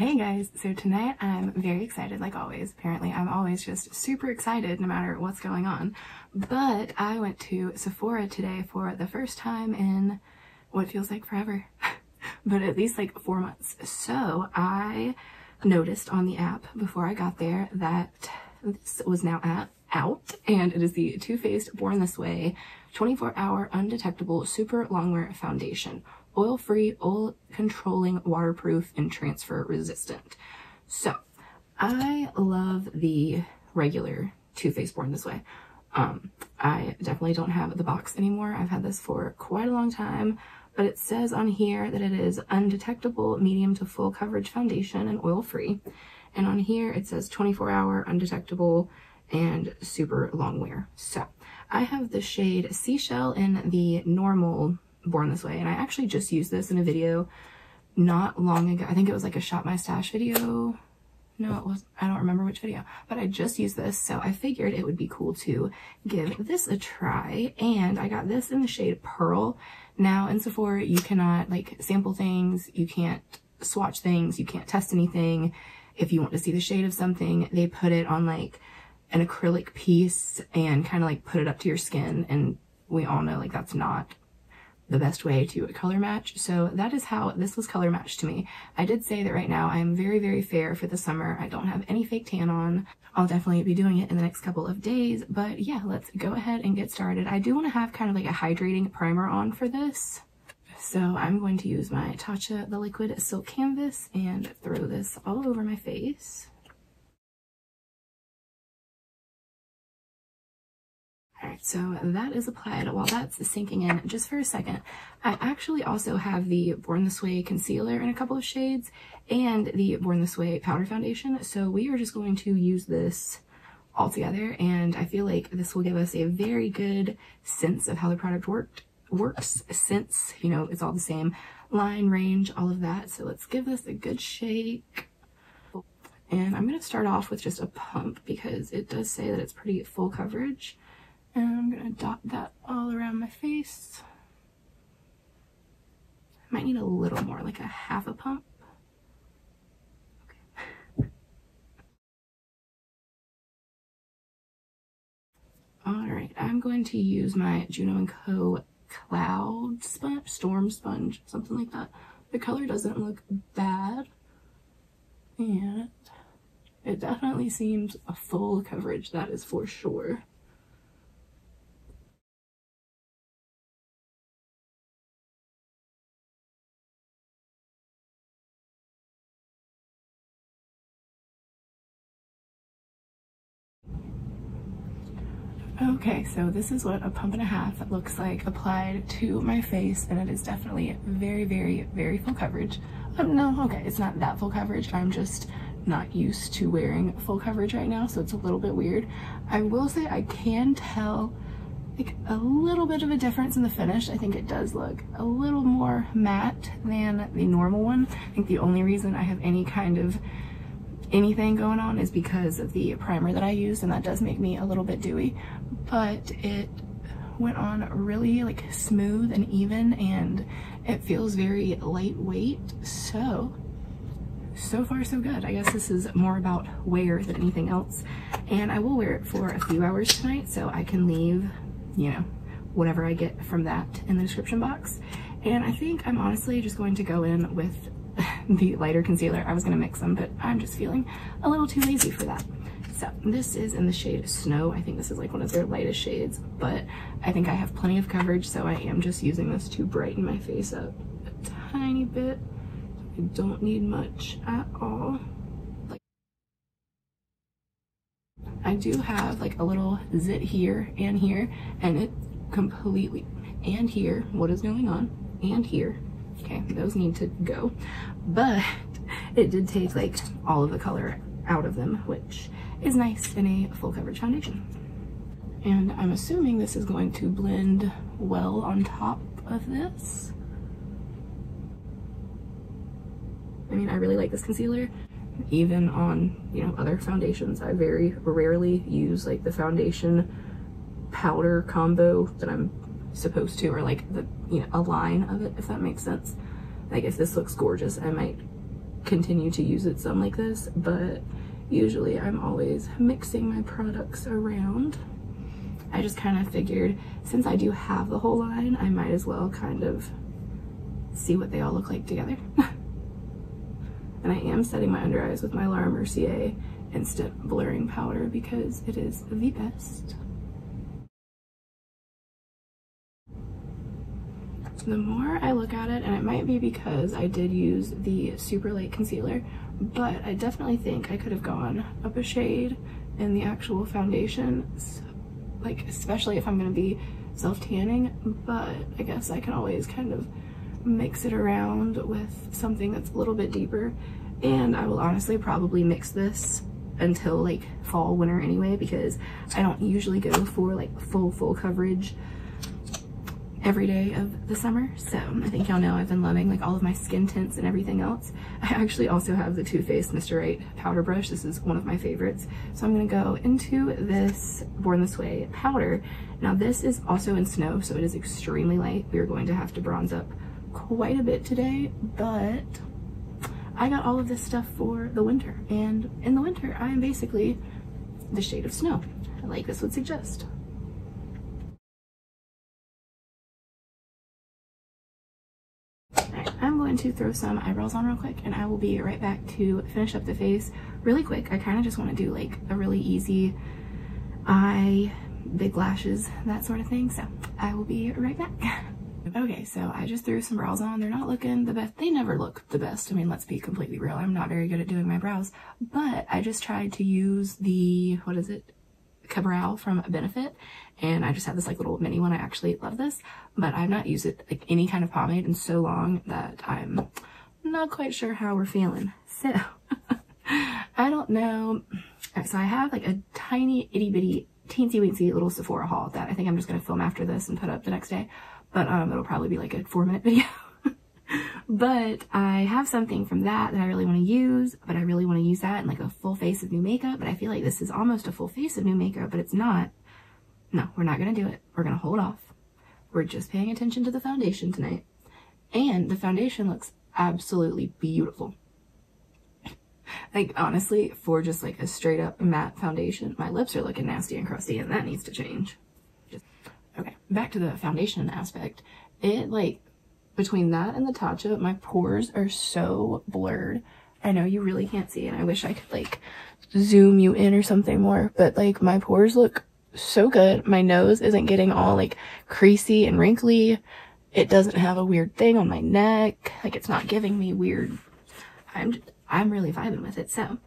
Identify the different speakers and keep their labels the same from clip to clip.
Speaker 1: Hey guys, so tonight I'm very excited like always. Apparently I'm always just super excited no matter what's going on. But I went to Sephora today for the first time in what feels like forever, but at least like four months. So I noticed on the app before I got there that this was now at, out and it is the Too Faced Born This Way 24 hour undetectable super longwear foundation oil free, oil controlling, waterproof, and transfer resistant. So I love the regular Too Faced Born This Way. Um, I definitely don't have the box anymore. I've had this for quite a long time, but it says on here that it is undetectable, medium to full coverage foundation and oil free. And on here it says 24 hour undetectable and super long wear. So I have the shade Seashell in the normal Born This Way. And I actually just used this in a video not long ago. I think it was like a Shop My Stash video. No, it was I don't remember which video, but I just used this. So I figured it would be cool to give this a try. And I got this in the shade Pearl. Now in Sephora, you cannot like sample things. You can't swatch things. You can't test anything. If you want to see the shade of something, they put it on like an acrylic piece and kind of like put it up to your skin. And we all know like that's not the best way to color match. So that is how this was color matched to me. I did say that right now I'm very, very fair for the summer. I don't have any fake tan on. I'll definitely be doing it in the next couple of days. But yeah, let's go ahead and get started. I do want to have kind of like a hydrating primer on for this. So I'm going to use my Tatcha The Liquid Silk Canvas and throw this all over my face. Alright, so that is applied. While that's sinking in just for a second, I actually also have the Born This Way concealer in a couple of shades and the Born This Way powder foundation. So we are just going to use this all together and I feel like this will give us a very good sense of how the product worked works since, you know, it's all the same line, range, all of that. So let's give this a good shake. And I'm going to start off with just a pump because it does say that it's pretty full coverage. And I'm to dot that all around my face. I might need a little more, like a half a pump. Okay. Alright, I'm going to use my Juno & Co. Cloud Sponge, Storm Sponge, something like that. The color doesn't look bad. And it definitely seems a full coverage, that is for sure. Okay, so this is what a pump and a half looks like applied to my face, and it is definitely very, very, very full coverage. Um, no, okay, it's not that full coverage. I'm just not used to wearing full coverage right now, so it's a little bit weird. I will say I can tell like a little bit of a difference in the finish. I think it does look a little more matte than the normal one. I think the only reason I have any kind of anything going on is because of the primer that I used and that does make me a little bit dewy. But it went on really like smooth and even and it feels very lightweight. So so far so good. I guess this is more about wear than anything else. And I will wear it for a few hours tonight so I can leave you know whatever I get from that in the description box. And I think I'm honestly just going to go in with the lighter concealer. I was to mix them, but I'm just feeling a little too lazy for that. So this is in the shade Snow. I think this is like one of their lightest shades, but I think I have plenty of coverage, so I am just using this to brighten my face up a tiny bit. I don't need much at all. I do have like a little zit here and here, and it completely, and here, what is going on, and here, Okay, those need to go. But it did take like all of the color out of them, which is nice in a full coverage foundation. And I'm assuming this is going to blend well on top of this. I mean, I really like this concealer. Even on, you know, other foundations, I very rarely use like the foundation powder combo that I'm supposed to or like the you know a line of it if that makes sense like if this looks gorgeous I might continue to use it some like this, but usually I'm always mixing my products around. I just kind of figured since I do have the whole line, I might as well kind of see what they all look like together. and I am setting my under eyes with my Laura Mercier Instant Blurring Powder because it is the best. The more I look at it, and it might be because I did use the Super Light Concealer, but I definitely think I could have gone up a shade in the actual foundation, like especially if I'm going to be self-tanning, but I guess I can always kind of mix it around with something that's a little bit deeper. And I will honestly probably mix this until like fall, winter anyway, because I don't usually go for like full, full coverage every day of the summer. So I think y'all know I've been loving like all of my skin tints and everything else. I actually also have the Too Faced Mr. Right powder brush. This is one of my favorites. So I'm gonna go into this Born This Way powder. Now this is also in snow, so it is extremely light. We are going to have to bronze up quite a bit today, but I got all of this stuff for the winter. And in the winter, I am basically the shade of snow, like this would suggest. Going to throw some eyebrows on real quick and I will be right back to finish up the face really quick. I kind of just want to do like a really easy eye, big lashes, that sort of thing. So I will be right back. Okay, so I just threw some brows on. They're not looking the best. They never look the best. I mean, let's be completely real. I'm not very good at doing my brows, but I just tried to use the, what is it? Ka-Brow from Benefit. And I just have this like little mini one. I actually love this, but I've not used it like any kind of pomade in so long that I'm not quite sure how we're feeling. So I don't know. So I have like a tiny itty bitty teensy weensy little Sephora haul that I think I'm just going to film after this and put up the next day but um, it'll probably be like a four minute video. but I have something from that that I really want to use, but I really want to use that in like a full face of new makeup. But I feel like this is almost a full face of new makeup, but it's not. No, we're not going to do it. We're going to hold off. We're just paying attention to the foundation tonight. And the foundation looks absolutely beautiful. like honestly, for just like a straight up matte foundation, my lips are looking nasty and crusty and that needs to change. Okay, back to the foundation aspect. It like between that and the Tatcha, my pores are so blurred. I know you really can't see and I wish I could like zoom you in or something more, but like my pores look so good. My nose isn't getting all like creasy and wrinkly. It doesn't have a weird thing on my neck. Like it's not giving me weird. I'm just, I'm really vibing with it. So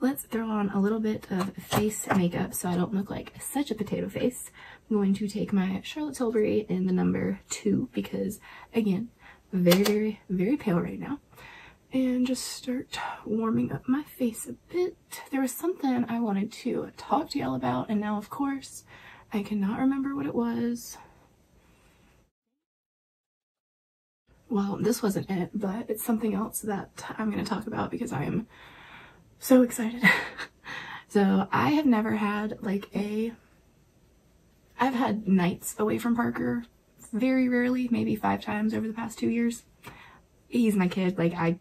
Speaker 1: let's throw on a little bit of face makeup so I don't look like such a potato face. I'm going to take my Charlotte Tilbury in the number two because, again, very, very, very pale right now. And just start warming up my face a bit. There was something I wanted to talk to y'all about, and now, of course, I cannot remember what it was. Well, this wasn't it, but it's something else that I'm going to talk about because I am so excited. so I have never had like a I've had nights away from Parker very rarely, maybe five times over the past two years. He's my kid. Like I,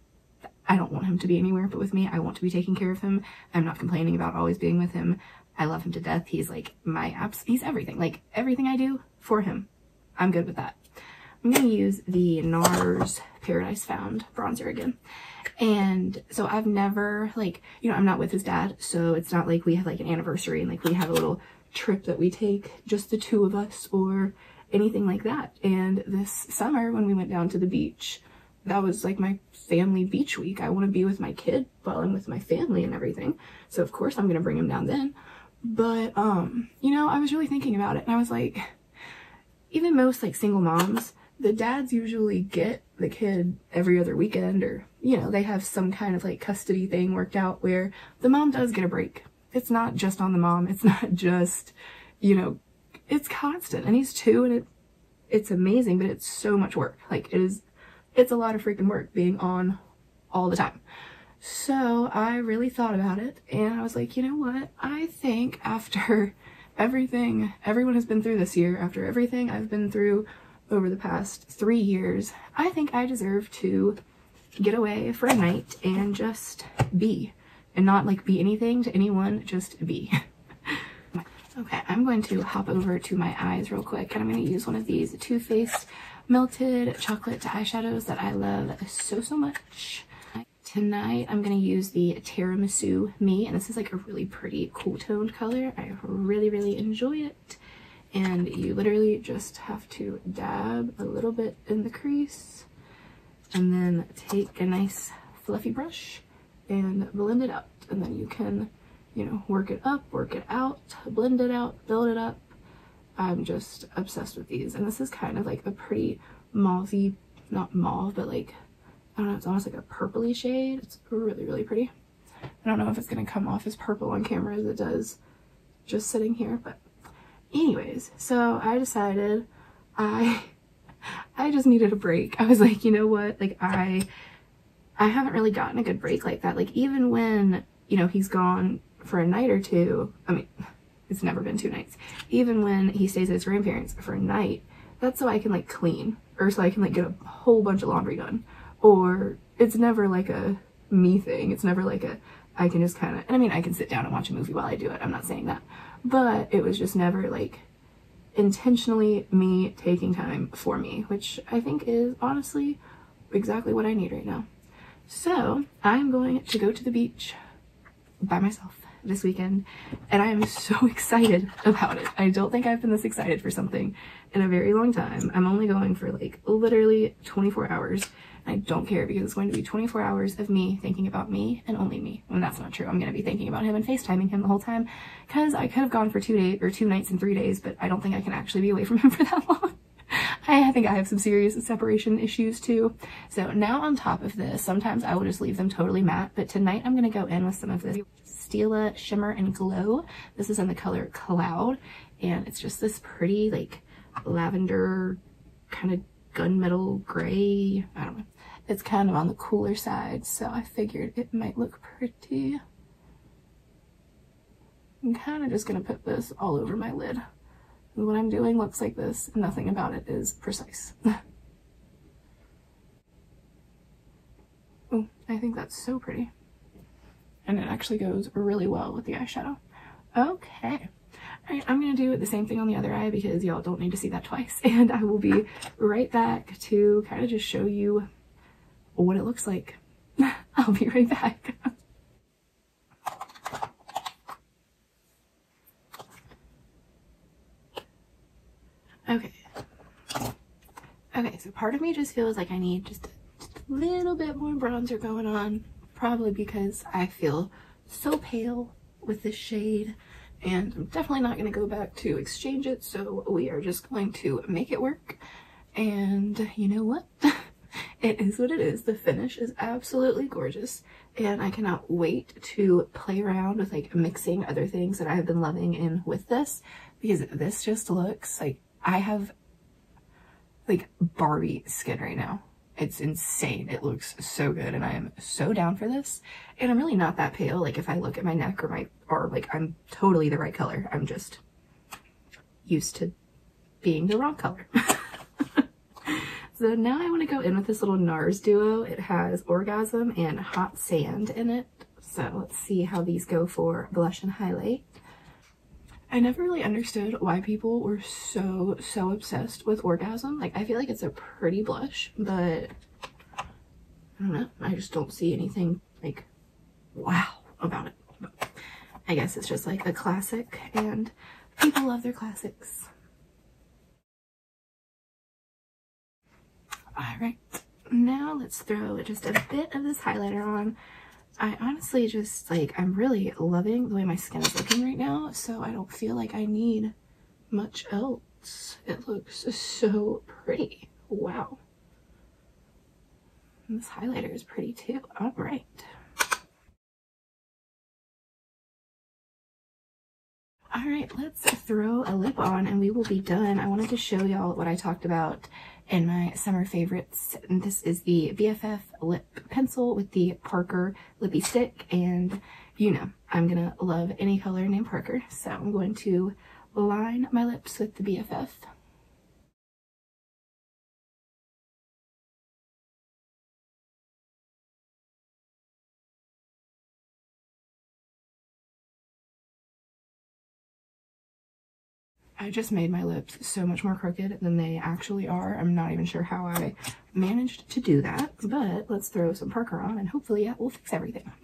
Speaker 1: I don't want him to be anywhere but with me. I want to be taking care of him. I'm not complaining about always being with him. I love him to death. He's like my apps. He's everything. Like everything I do for him. I'm good with that. I'm going to use the NARS Paradise Found bronzer again. And so I've never like, you know, I'm not with his dad. So it's not like we have like an anniversary and like we have a little trip that we take, just the two of us or anything like that. And this summer when we went down to the beach, that was like my family beach week. I want to be with my kid while I'm with my family and everything. So of course I'm going to bring him down then. But, um, you know, I was really thinking about it and I was like, even most like single moms, the dads usually get the kid every other weekend or, you know, they have some kind of like custody thing worked out where the mom does get a break it's not just on the mom. It's not just, you know, it's constant. And he's two and it, it's amazing, but it's so much work. Like it is, it's a lot of freaking work being on all the time. So I really thought about it and I was like, you know what? I think after everything everyone has been through this year, after everything I've been through over the past three years, I think I deserve to get away for a night and just be. And not like be anything to anyone, just be. okay, I'm going to hop over to my eyes real quick and I'm going to use one of these Too Faced Melted Chocolate eyeshadows that I love so, so much. Tonight, I'm going to use the Tiramisu Me, and this is like a really pretty cool toned color. I really, really enjoy it. And you literally just have to dab a little bit in the crease and then take a nice fluffy brush and blend it out. And then you can, you know, work it up, work it out, blend it out, build it up. I'm just obsessed with these. And this is kind of like a pretty mauvey, not mauve, but like I don't know, it's almost like a purpley shade. It's really, really pretty. I don't know if it's going to come off as purple on camera as it does just sitting here, but anyways, so I decided I I just needed a break. I was like, you know what? Like I I haven't really gotten a good break like that. Like even when, you know, he's gone for a night or two, I mean, it's never been two nights. Even when he stays at his grandparents for a night, that's so I can like clean or so I can like get a whole bunch of laundry done or it's never like a me thing. It's never like a I can just kind of, and I mean, I can sit down and watch a movie while I do it. I'm not saying that, but it was just never like intentionally me taking time for me, which I think is honestly exactly what I need right now. So I'm going to go to the beach by myself this weekend and I am so excited about it. I don't think I've been this excited for something in a very long time. I'm only going for like literally 24 hours I don't care because it's going to be 24 hours of me thinking about me and only me. And that's not true. I'm going to be thinking about him and FaceTiming him the whole time because I could have gone for two days or two nights and three days, but I don't think I can actually be away from him for that long. I think I have some serious separation issues too. So now on top of this, sometimes I will just leave them totally matte, but tonight I'm going to go in with some of this Stila Shimmer and Glow. This is in the color Cloud, and it's just this pretty like lavender kind of gunmetal gray. I don't know. It's kind of on the cooler side, so I figured it might look pretty. I'm kind of just going to put this all over my lid. What I'm doing looks like this, and nothing about it is precise. oh, I think that's so pretty. And it actually goes really well with the eyeshadow. Okay. Alright, I'm going to do the same thing on the other eye because y'all don't need to see that twice. And I will be right back to kind of just show you what it looks like. I'll be right back. okay. Okay, so part of me just feels like I need just a, just a little bit more bronzer going on. Probably because I feel so pale with this shade and I'm definitely not going to go back to exchange it so we are just going to make it work and you know what it is what it is the finish is absolutely gorgeous and I cannot wait to play around with like mixing other things that I have been loving in with this because this just looks like I have like Barbie skin right now it's insane. It looks so good and I am so down for this. And I'm really not that pale. Like if I look at my neck or my arm, like I'm totally the right color. I'm just used to being the wrong color. so now I want to go in with this little NARS duo. It has Orgasm and Hot Sand in it. So let's see how these go for blush and highlight. I never really understood why people were so, so obsessed with Orgasm. Like, I feel like it's a pretty blush, but I don't know. I just don't see anything, like, wow about it. But I guess it's just, like, a classic, and people love their classics. Alright, now let's throw just a bit of this highlighter on. I honestly just like, I'm really loving the way my skin is looking right now. So I don't feel like I need much else. It looks so pretty. Wow. And this highlighter is pretty too. All right. Let's throw a lip on and we will be done. I wanted to show y'all what I talked about in my summer favorites. And this is the BFF lip pencil with the Parker lippy stick. And you know, I'm gonna love any color named Parker. So I'm going to line my lips with the BFF. I just made my lips so much more crooked than they actually are. I'm not even sure how I managed to do that, but let's throw some Parker on and hopefully that will fix everything.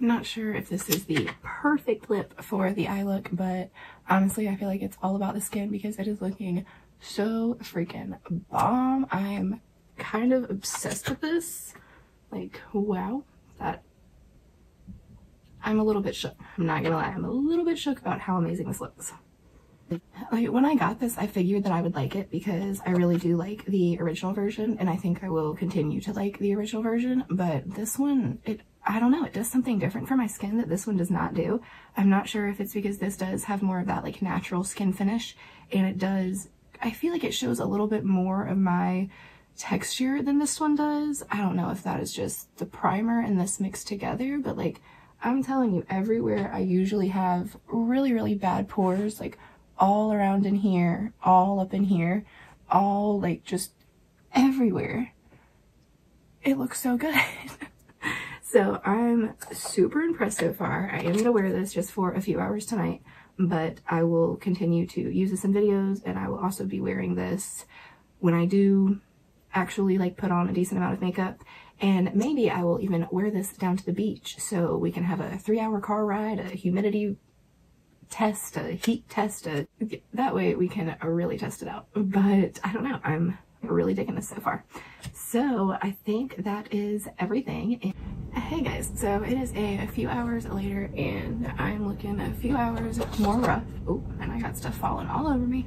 Speaker 1: I'm not sure if this is the perfect lip for the eye look, but honestly, I feel like it's all about the skin because it is looking so freaking bomb. I'm kind of obsessed with this. Like, wow, that I'm a little bit shook. I'm not gonna lie, I'm a little bit shook about how amazing this looks. Like, when I got this, I figured that I would like it because I really do like the original version and I think I will continue to like the original version, but this one, it I don't know, it does something different for my skin that this one does not do. I'm not sure if it's because this does have more of that like natural skin finish and it does, I feel like it shows a little bit more of my texture than this one does. I don't know if that is just the primer and this mixed together, but like I'm telling you everywhere I usually have really, really bad pores, like all around in here, all up in here, all like just everywhere. It looks so good. So I'm super impressed so far. I am going to wear this just for a few hours tonight, but I will continue to use this in videos and I will also be wearing this when I do actually like put on a decent amount of makeup and maybe I will even wear this down to the beach so we can have a three hour car ride, a humidity test, a heat test, a, that way we can uh, really test it out. But I don't know, I'm really digging this so far. So I think that is everything. Hey guys, so it is a, few hours later and I'm looking few hours more rough. Oh, and I got stuff falling all over me.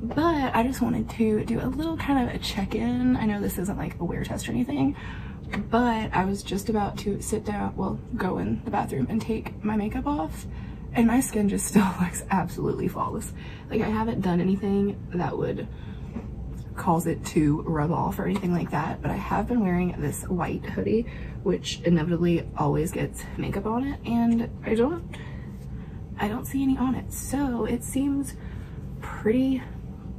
Speaker 1: But I just wanted to do a little kind of a check-in. I know this isn't like a wear test or anything, but I was just about to sit down, well, go in the bathroom and take my makeup off and my skin just still looks absolutely flawless. Like I haven't done anything that would cause it to rub off or anything like that, but I have been wearing this white hoodie, which inevitably always gets makeup on it, and I don't, I don't see any on it. So it seems pretty,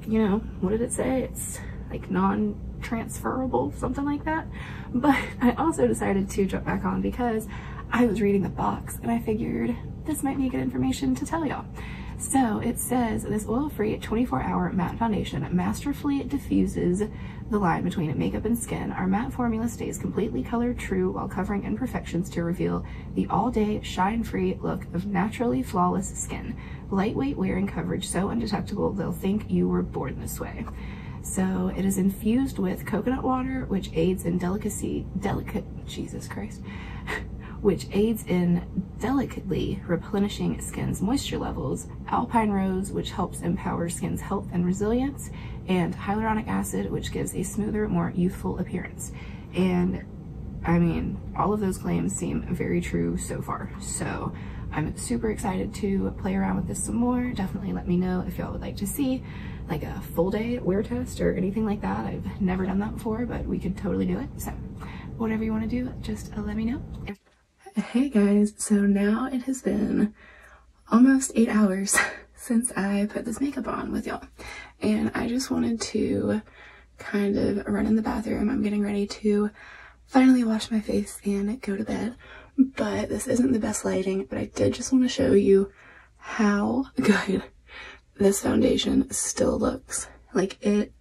Speaker 1: you know, what did it say? It's like non-transferable, something like that. But I also decided to jump back on because I was reading the box and I figured this might be good information to tell y'all. So it says this oil-free 24-hour matte foundation masterfully diffuses the line between makeup and skin. Our matte formula stays completely color true while covering imperfections to reveal the all-day shine-free look of naturally flawless skin. Lightweight wearing coverage so undetectable they'll think you were born this way. So it is infused with coconut water, which aids in delicacy, delicate, Jesus Christ, which aids in delicately replenishing skin's moisture levels, alpine rose, which helps empower skin's health and resilience, and hyaluronic acid, which gives a smoother, more youthful appearance. And I mean, all of those claims seem very true so far. So I'm super excited to play around with this some more. Definitely let me know if y'all would like to see like a full day wear test or anything like that. I've never done that before, but we could totally do it. So whatever you want to do, just uh, let me know. Hey guys, so now it has been almost eight hours since I put this makeup on with y'all. And I just wanted to kind of run in the bathroom. I'm getting ready to finally wash my face and go to bed. But this isn't the best lighting, but I did just want to show you how good this foundation still looks. Like it,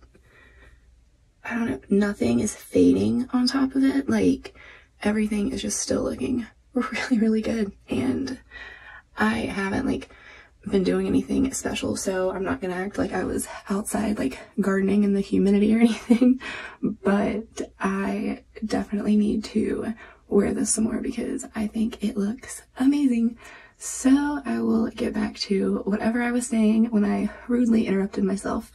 Speaker 1: I don't know, nothing is fading on top of it. Like everything is just still looking really, really good. And I haven't like been doing anything special, so I'm not gonna act like I was outside like gardening in the humidity or anything, but I definitely need to wear this some more because I think it looks amazing. So I will get back to whatever I was saying when I rudely interrupted myself.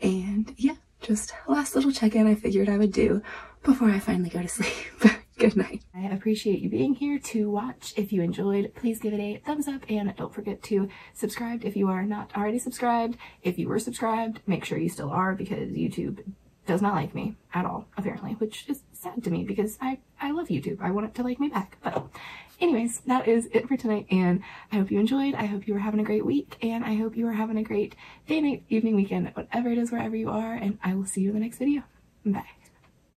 Speaker 1: And yeah, just last little check-in I figured I would do before I finally go to sleep. Good night. I appreciate you being here to watch. If you enjoyed, please give it a thumbs up and don't forget to subscribe if you are not already subscribed. If you were subscribed, make sure you still are because YouTube does not like me at all, apparently, which is sad to me because I, I love YouTube. I want it to like me back. But anyways, that is it for tonight and I hope you enjoyed. I hope you are having a great week and I hope you are having a great day, night, evening, weekend, whatever it is, wherever you are. And I will see you in the next video. Bye.